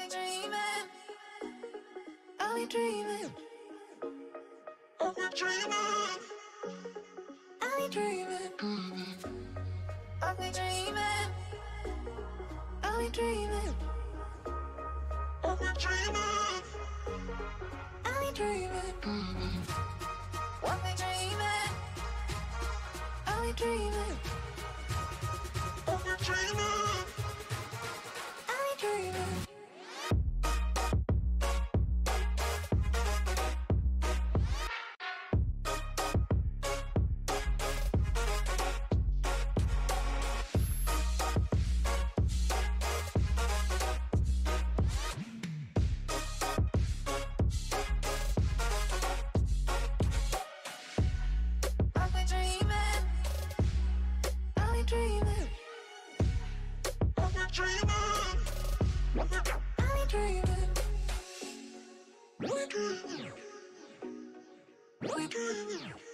we dreaming? Are we dreaming? Are we dreaming? Are we dreaming? Are we dreaming? Are we dreaming? Are we dreaming? Are we dreaming? Are we dreaming? Are we dreaming? Are we dreaming? Thank you.